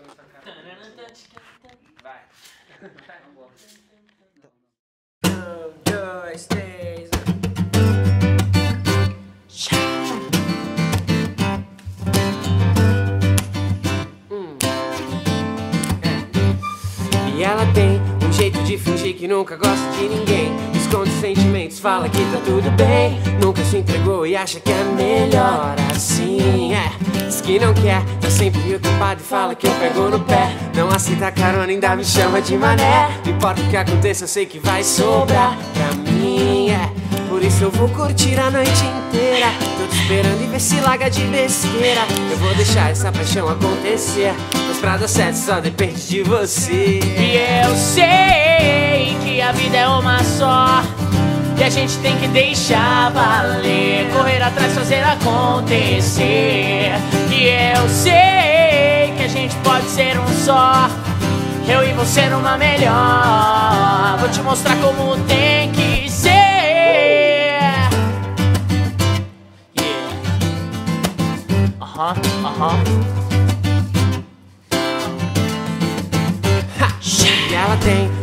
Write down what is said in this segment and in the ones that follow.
você na sua cara. Vai. Tá no Um, dois, três. E ela tem um jeito de fingir que nunca gosta de ninguém Esconde sentimentos, fala que tá tudo bem. Nunca se entregou e acha que é melhor assim. É, diz que não quer, tá sempre ocupado e fala que eu pego no pé. Não aceita carona, ainda me chama de mané. Não importa o que aconteça, eu sei que vai sobrar pra mim. É, por isso eu vou curtir a noite inteira. Tô te esperando e ver se larga de besteira. Eu vou deixar essa paixão acontecer. Mas pra dar certo só depende de você. E eu sei que a vida é uma só. E a gente tem que deixar valer, correr atrás, fazer acontecer. E eu sei que a gente pode ser um só. Eu e você numa melhor. Vou te mostrar como tem que ser. Yeah. Aham, aham. E ela tem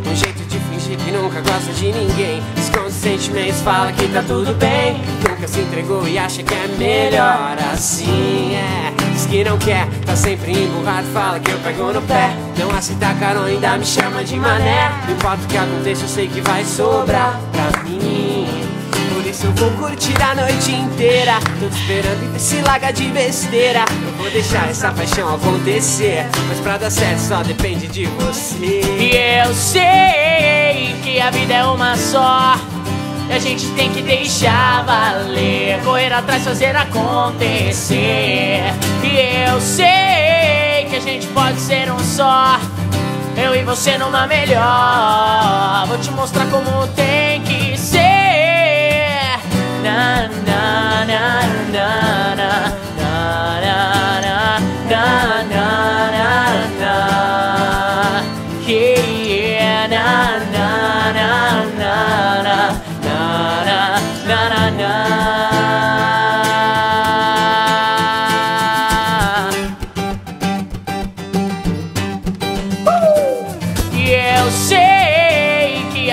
nunca gosta de ninguém. Esconde sentimentos, fala que tá tudo bem. Nunca se entregou e acha que é melhor assim. É, diz que não quer, tá sempre emburrado. Fala que eu pego no pé. Não aceita carona, ainda me chama de mané. Não importa o que aconteça, eu sei que vai sobrar pra mim. Isso eu vou curtir a noite inteira. Tô esperando e se larga de besteira. Eu vou deixar essa paixão acontecer. Mas pra dar certo só depende de você. E eu sei que a vida é uma só. E a gente tem que deixar valer, correr atrás, fazer acontecer. E eu sei que a gente pode ser um só. Eu e você numa melhor. Vou te mostrar como tem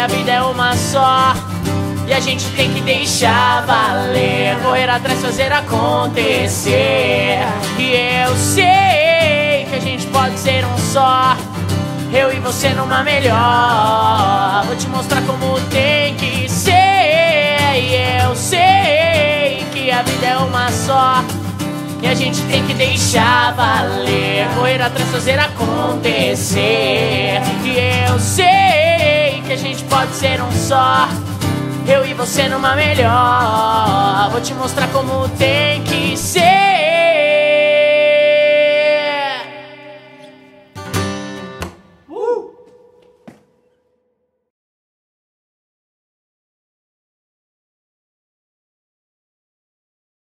a vida é uma só. E a gente tem que deixar valer, correr atrás, fazer acontecer. E eu sei que a gente pode ser um só. Eu e você numa melhor. Vou te mostrar como tem que ser. E eu sei que a vida é uma só. E a gente tem que deixar valer, correr atrás, fazer acontecer. E eu sei gente pode ser um só. Eu e você numa melhor. Vou te mostrar como tem.